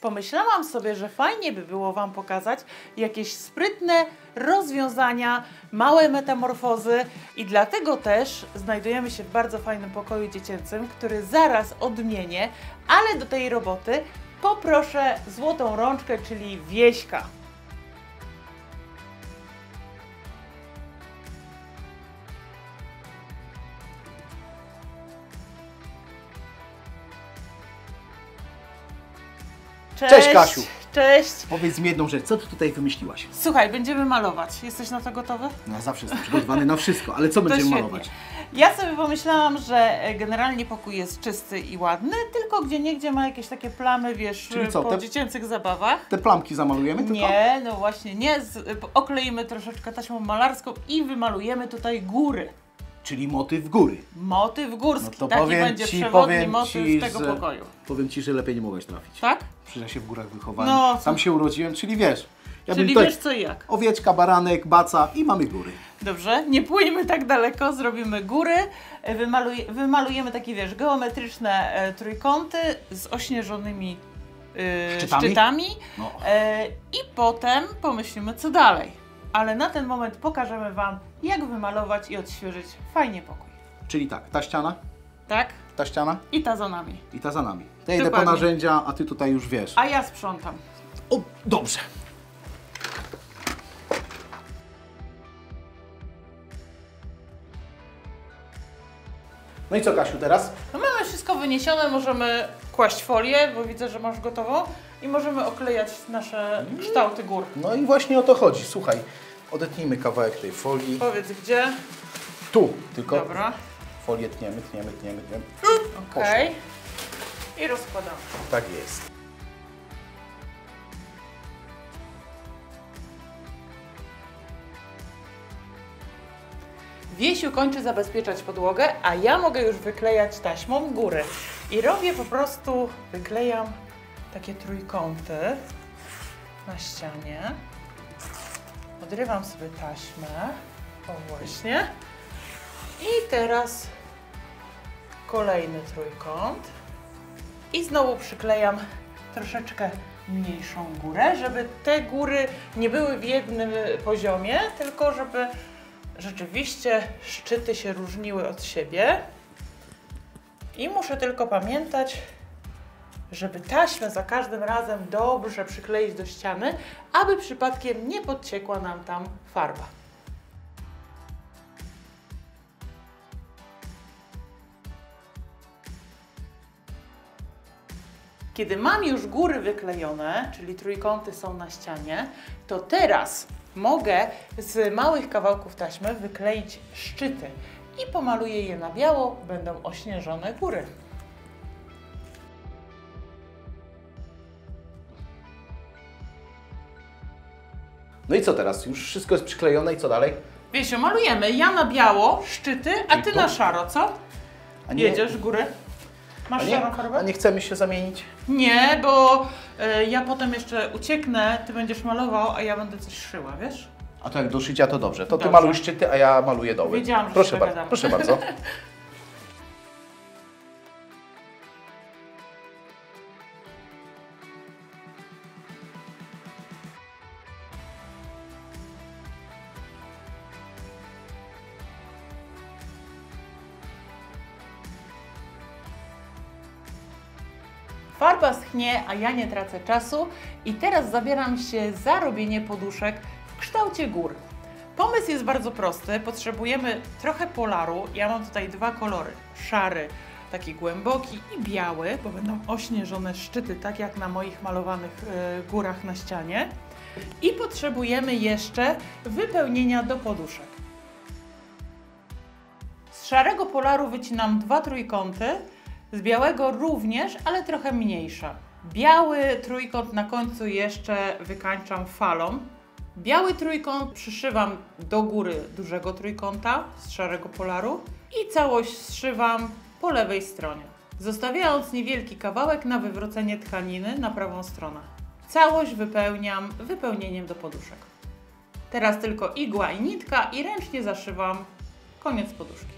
pomyślałam sobie, że fajnie by było Wam pokazać jakieś sprytne rozwiązania, małe metamorfozy i dlatego też znajdujemy się w bardzo fajnym pokoju dziecięcym, który zaraz odmienię, ale do tej roboty poproszę złotą rączkę, czyli wieśka. Cześć, Kasiu. Cześć. Powiedz mi jedną rzecz, co ty tutaj wymyśliłaś? Słuchaj, będziemy malować. Jesteś na to gotowy? No, ja zawsze jestem przygotowany na wszystko, ale co będziemy świetnie. malować? Ja sobie pomyślałam, że e, generalnie pokój jest czysty i ładny, tylko gdzie niegdzie ma jakieś takie plamy, wiesz, Czyli co, po te- dziecięcych zabawach. Te plamki zamalujemy tylko? Nie, no właśnie nie. Z, okleimy troszeczkę taśmą malarską i wymalujemy tutaj góry. Czyli motyw góry. Motyw górski. No to Taki powiem będzie ci, przewodni motyw ci, tego że- pokoju. Powiem ci, że lepiej nie mogłeś trafić. Tak? Przecież ja się w górach wychowałem. No, Tam się urodziłem, czyli wiesz. Ja Czyli wiesz co i jak. owieczka, baranek, baca i mamy góry. Dobrze, nie pójdźmy tak daleko, zrobimy góry, e, wymaluj, wymalujemy takie, wiesz, geometryczne e, trójkąty z ośnieżonymi e, Szczytami? szczytami No. e, i potem pomyślimy, co dalej. Ale na ten moment pokażemy Wam, jak wymalować i odświeżyć fajnie pokój. Czyli tak, ta ściana, Tak? ta ściana I ta za nami. i ta za nami. Ja idę po narzędzia, a ty tutaj już wiesz. A ja sprzątam. O, dobrze. No i co Kasiu teraz? No mamy wszystko wyniesione, możemy kłaść folię, bo widzę, że masz gotową i możemy oklejać nasze kształty gór. No i właśnie o to chodzi. Słuchaj, odetnijmy kawałek tej folii. Powiedz gdzie. Tu, tylko Dobra. folię tniemy, tniemy, tniemy, tniemy. Okej. I rozkładamy. Tak jest. Wiesiu kończy zabezpieczać podłogę, a ja mogę już wyklejać taśmą góry. I robię po prostu, wyklejam takie trójkąty na ścianie. Odrywam sobie taśmę. O właśnie. I teraz kolejny trójkąt. I znowu przyklejam troszeczkę mniejszą górę, żeby te góry nie były w jednym poziomie, tylko żeby rzeczywiście szczyty się różniły od siebie. I muszę tylko pamiętać, żeby taśmę za każdym razem dobrze przykleić do ściany, aby przypadkiem nie podciekła nam tam farba. Kiedy mam już góry wyklejone, czyli trójkąty są na ścianie, to teraz mogę z małych kawałków taśmy wykleić szczyty i pomaluję je na biało, będą ośnieżone góry. No i co teraz? Już wszystko jest przyklejone i co dalej? Wiesiu, malujemy ja na biało szczyty, a Czyli ty to? na szaro, co? A nie, Jedziesz góry? A Masz nie, szarą a farbę? nie chcemy się zamienić? Nie, bo e, ja potem jeszcze ucieknę, ty będziesz malował, a ja będę coś szyła, wiesz? A to jak do szycia to dobrze. To ty Dobrze. maluj szczyty, a ja maluję doły. Wiedziałam, że proszę się bardzo, dogadamy. proszę bardzo. Farba schnie, a ja nie tracę czasu i teraz zabieram się za robienie poduszek w kształcie gór. Pomysł jest bardzo prosty. Potrzebujemy trochę polaru. Ja mam tutaj dwa kolory. Szary, taki głęboki i biały, bo będą ośnieżone szczyty, tak jak na moich malowanych e, górach na ścianie. I potrzebujemy jeszcze wypełnienia do poduszek. Z szarego polaru wycinam dwa trójkąty, z białego również, ale trochę mniejsza. Biały trójkąt na końcu jeszcze wykańczam falą. Biały trójkąt przyszywam do góry dużego trójkąta z szarego polaru i całość zszywam po lewej stronie, zostawiając niewielki kawałek na wywrócenie tkaniny na prawą stronę. Całość wypełniam wypełnieniem do poduszek. Teraz tylko igła i nitka i ręcznie zaszywam koniec poduszki.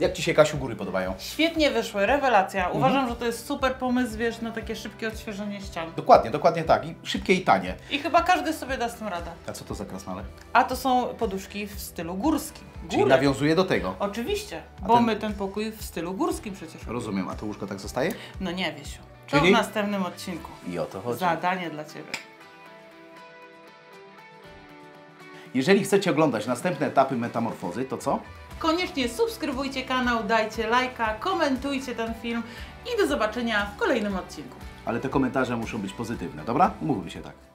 Jak Ci się, Kasiu, góry podobają? Świetnie wyszły, rewelacja. Mhm. Uważam, że to jest super pomysł, wiesz, na takie szybkie odświeżenie ścian. Dokładnie, dokładnie tak. I szybkie i tanie. I chyba każdy sobie da z tym radę. A co to za krasnale? A to są poduszki w stylu górskim. Czyli nawiązuje do tego. Oczywiście, A bo ten- my ten pokój w stylu górskim przecież. Rozumiem, a to łóżko tak zostaje? No nie, Wiesiu. To Czyli? w następnym odcinku. I o to chodzi. Zadanie dla Ciebie. Jeżeli chcecie oglądać następne etapy metamorfozy, to co? Koniecznie subskrybujcie kanał, dajcie lajka, komentujcie ten film i do zobaczenia w kolejnym odcinku. Ale te komentarze muszą być pozytywne, dobra? Umówmy się tak.